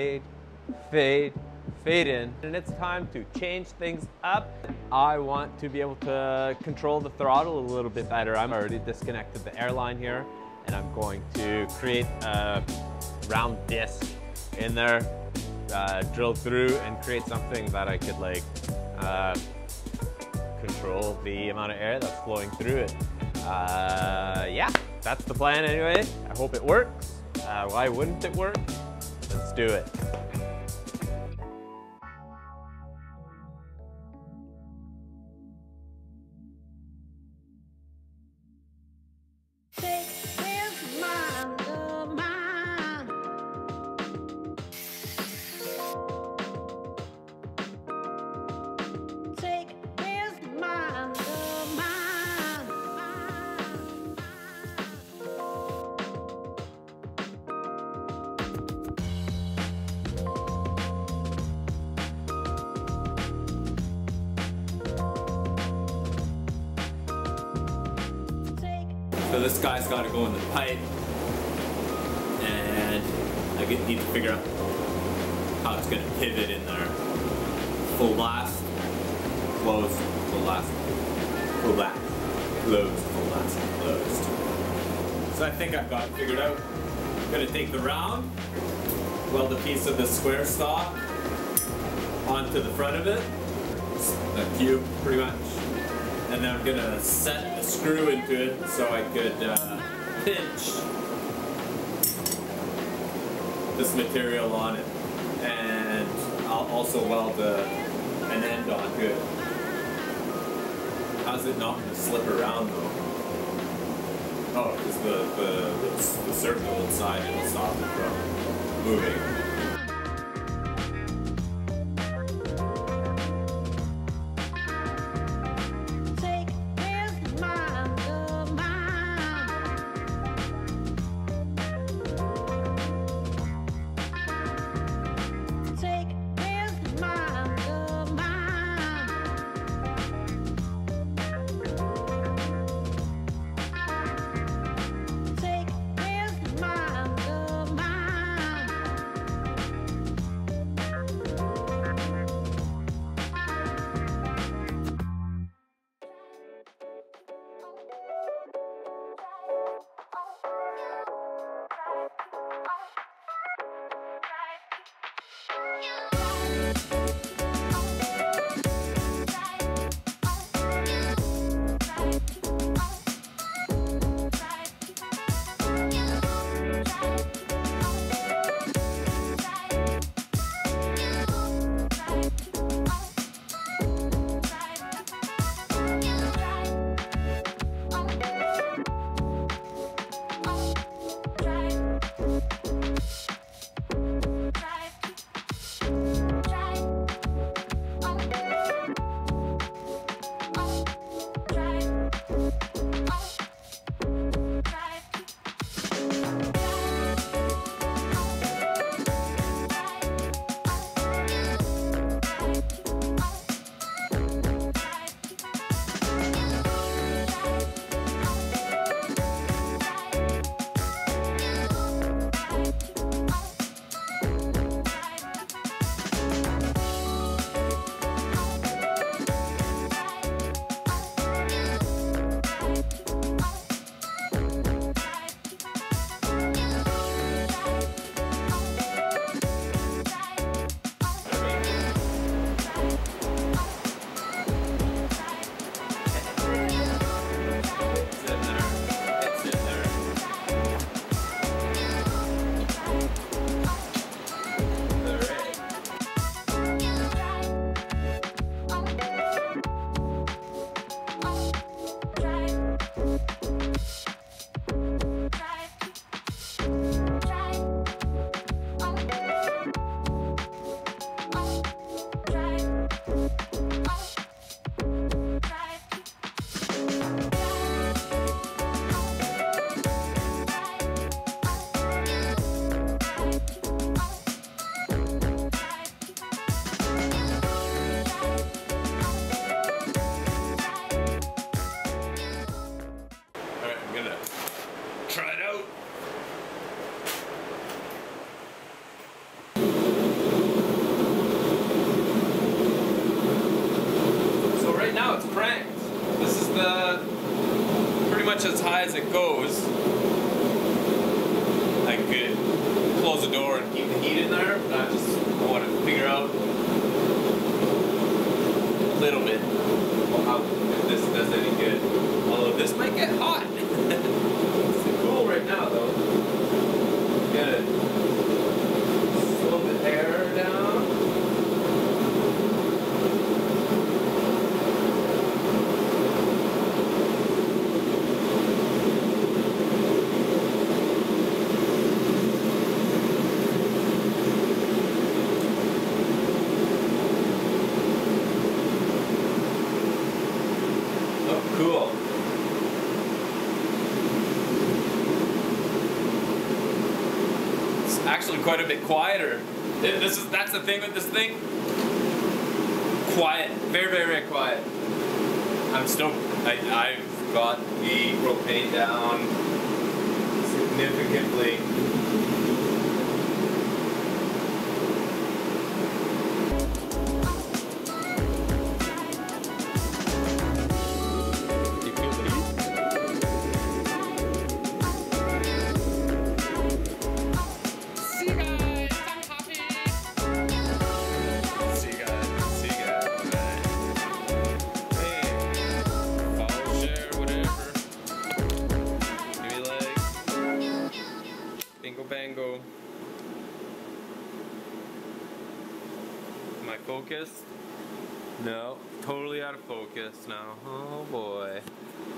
Fade, fade, fade in. And it's time to change things up. I want to be able to control the throttle a little bit better. I'm already disconnected the airline here and I'm going to create a round disc in there, uh, drill through and create something that I could like uh, control the amount of air that's flowing through it. Uh, yeah, that's the plan anyway. I hope it works. Uh, why wouldn't it work? Let's do it. So this guy's got to go in the pipe, and I need to figure out how it's going to pivot in there. Full blast, close, full blast, full blast, closed, full blast, closed. So I think I've got it figured out. I'm going to take the round, weld a piece of the square stock onto the front of it, a cube pretty much, and then I'm gonna set the screw into it so I could uh, pinch this material on it and I'll also weld a, an end onto it. How's it not gonna slip around though? Oh, because the, the, the, the circle inside it'll stop it from moving. As it goes, I could close the door and keep the heat in there, but I just want to figure out a little bit how if this does any good. Although this might get hot. it's cool right now though. Gotta slow the air down. Oh, cool. It's actually quite a bit quieter. This is that's the thing with this thing. Quiet, very, very, very quiet. I'm stoked. I, I've got the propane down significantly. Am I focused? No, totally out of focus now. Oh boy.